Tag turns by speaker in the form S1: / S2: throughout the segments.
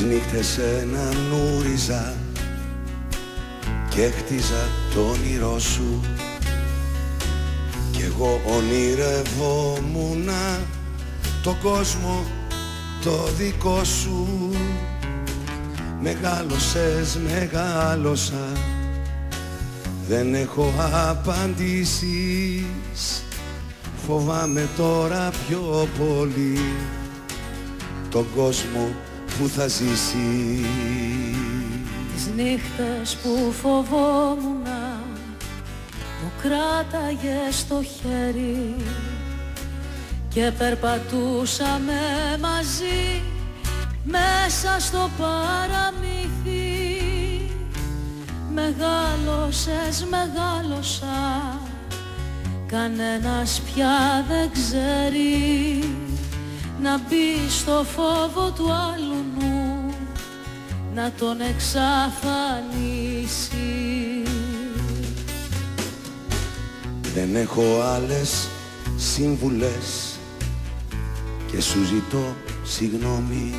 S1: νύχτες ένα νούριζα και χτίζα το όνειρό σου. Κι εγώ ονειρευόμουνα το κόσμο το δικό σου. Μεγάλωσες, μεγάλωσα. Δεν έχω απαντήσεις. Φοβάμαι τώρα πιο πολύ Τον κόσμο που θα ζήσεις.
S2: Τις νύχτες που φοβόμουνα Μου κράταγε στο χέρι Και περπατούσαμε μαζί μέσα στο παραμύθι. Μεγάλωσες, μεγάλωσα Κανένας πια δεν ξέρει Να μπει στο φόβο του άλλου νου Να τον εξαφανίσει.
S1: Δεν έχω άλλες σύμβουλες Και σου ζητώ συγγνώμη.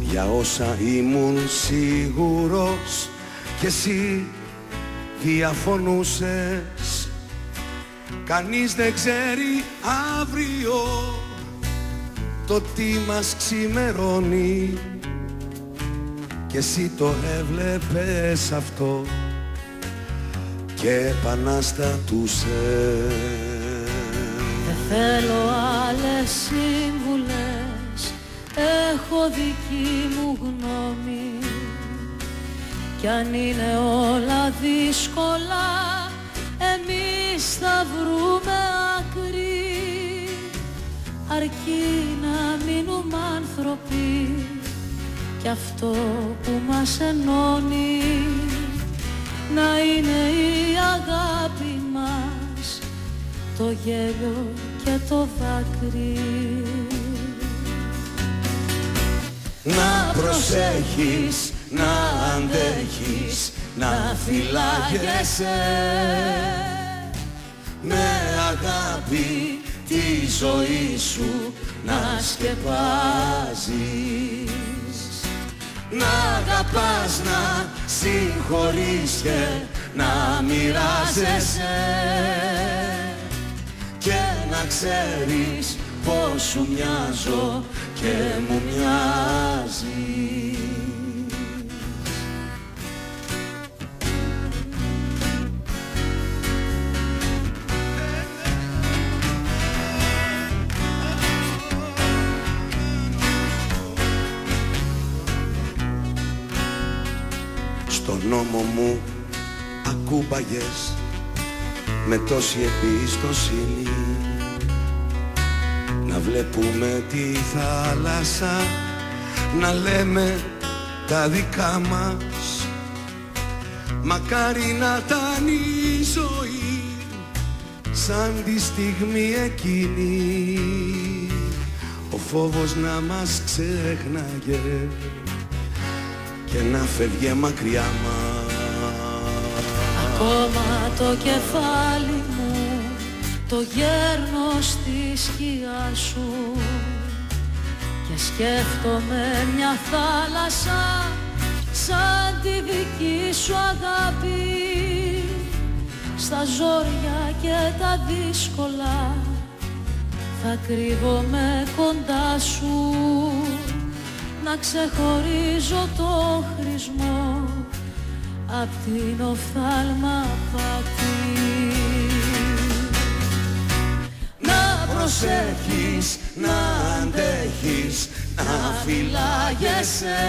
S1: Για όσα ήμουν σίγουρος και εσύ διαφωνούσες. Κανείς δεν ξέρει αύριο το τι μας ξημερώνει. Και εσύ το έβλεπες αυτό. Και επαναστατούσες.
S2: Δεν θέλω άλλες σύμβουλες. Έχω δική μου γνώμη. Κι αν είναι όλα δύσκολα εμείς θα βρούμε άκρη αρκεί να μείνουμε άνθρωποι κι αυτό που μας ενώνει. Να είναι η αγάπη μας το γέλιο και το δάκρυ.
S1: Να προσέχεις, να αντέχεις, να φυλάγεσαι. Με αγάπη τη ζωή σου να σκεπάζεις. Να αγαπάς, να συγχωρείς και να μοιράζεσαι. Και να ξέρεις πως σου μοιάζω και μου μοιάζει νόμο μου ακούμπαγες με τόση εμπιστοσύνη. Να βλέπουμε τη θάλασσα Να λέμε τα δικά μας. Μακάρι να ήταν η ζωή Σαν τη στιγμή εκείνη. Ο φόβος να μας ξέχναγε Και να φεύγε μακριά μας.
S2: Ακόμα το κεφάλι το γέρνω στη σκιά σου. Και σκέφτομαι μια θάλασσα σαν τη δική σου αγάπη. Στα ζόρια και τα δύσκολα θα κρύβομαι κοντά σου να ξεχωρίζω το χρησμό απ' την οφθάλμα πατή
S1: προσέχεις, να αντέχεις, να φυλάγεσαι.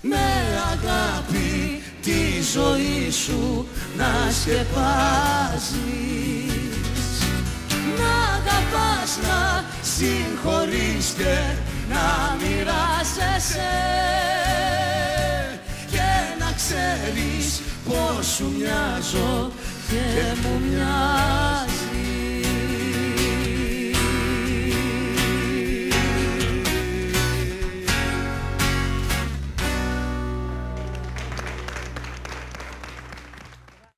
S1: Με αγάπη τη ζωή σου να σκεπάζεις. Να αγαπάς, να συγχωρείς και να μοιράζεσαι και να ξέρεις πως σου μοιάζω και μου μοιάζει